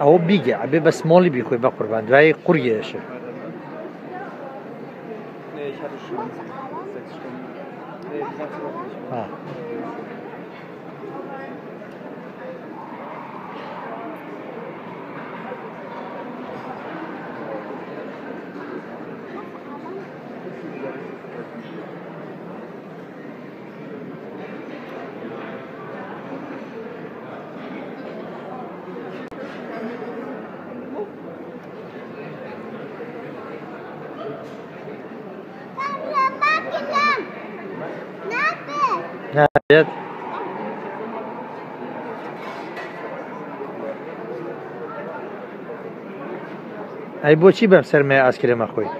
ئەوە بیگە ئەبێ بە سمۆڵی بیخۆی بە قوربان دوای قوریێشە Nee, نابێت ئەی بۆچی بەم سەرمێ ئاسکرێمە خۆی